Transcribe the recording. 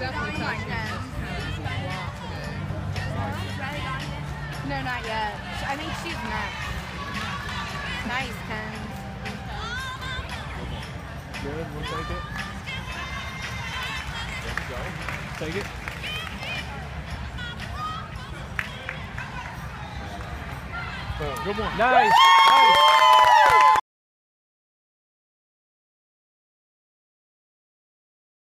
definitely touched. No, not yet. I think she's next. Nice, Ken. Good, we'll take it. There we go. Take it. Good one. Nice. Nice.